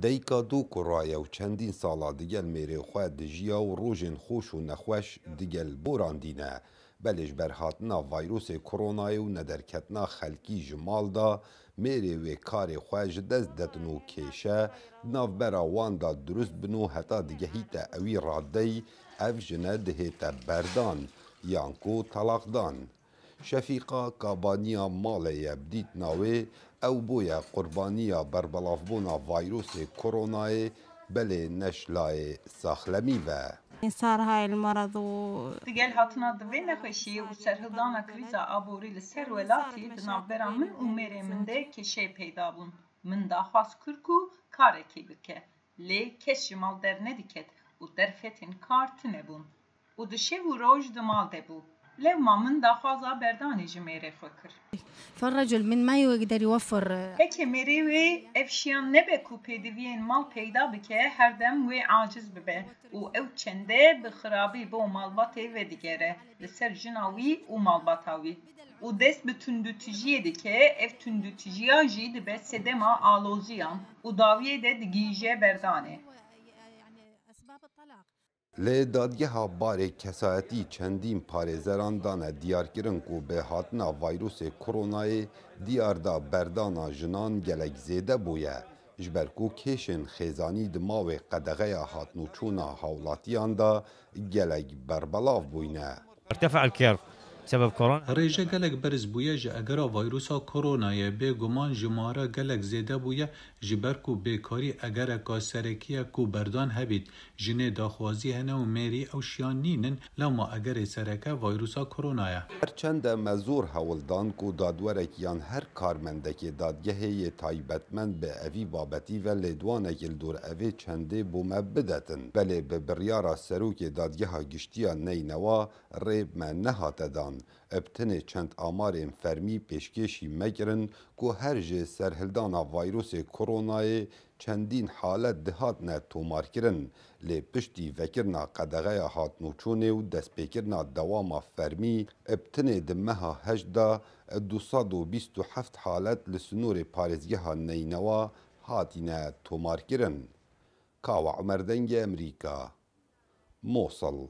دیکا دو کرایه و چندین سالا دیگل میره خواه دجیا و روژن خوش و نخوش دیگل براندینه بلش برهاتنا ویروس کرونا و ندرکتنا خلکی جمال دا میری و کار خوش دست دتنو کشه ناف برا وان دا درست بنو حتا دیگه هیتا اوی رادی او جنه دهیتا بردان یانکو طلاق دان ku telaqdan. Şefîqa kabaniya malê ye bidît navê ew boye qurbaniya berbelavbûna vayrosê koronayê belê neşlayê saxlemî ve. صار هاي المرض و Digel hatına divê nexweşî û serhildana krîza aborî li ser welatî di navbera min û mêrê min de keşê peyda bûn. Min daxwaz kir ku karekê bike. Lê kes ji mal derneδιket û derfetên kar tune bûn. û di şev û roj di mal de bû. Lewma min daxwaza berdanê ji mêrê xwe kir. فالرجل من ما يقدر يوفر Heke mêrê wê ev şiyan nebe ku pêdiviyên mal peyda bike her dem wê aciz bibe û ew çende bi xirabî bo malbatê vê digere li ser jina wî û malbata wî. û dest bi tundutijiyê dike ev tundutijiya jî dibe sedema aloziyan û dawiyê de digîje berdanê. لی دادگه ها بار کسایتی چندین پارزران دانه دیار کو که به حاطنا ویروس کرونای دیار دا بردانا جنان گلک زیده بویه. جبرکو کشن خیزانی دماو قدغه حاطنو چونا حولاتیان دا گلک بربلاف بوینه. ارتفع الکرف سبب کرونا ریجه گلک برز بویا جا اگر ویروسا کرونایه به گمان جمارا گلک زیده بویا جبر کو بیکاری اگر کاسرکی کو بردان هبید. جنه داخوازی هنه و میری او شیان نینن لما اگر سرکه ویروسا کرونایه هرچند مزور هولدان کو دادورک یان هر کارمندک دادگه تایبتمند به اوی بابتی و لیدوانک دور اوی چنده بومه بدتن. بله به بریارا سروک دادگه گشتیان نینوا ریب من نهاتدان. Ebtinê çend amarên fermî pêşkêşî mekirin ku her ji serhildana vayrosê koronayê çendîn halet dihatne tomarkirin. Lê piştî vekirina qedeğeya hatnûçûnê û destpêkirina dewama fermî ebtinê di meha hejda bîst û heft halet li sinûrê parêzgeha neynewa hatîne tomarkirin. Kawa Emer Dengê Emerîka Mosul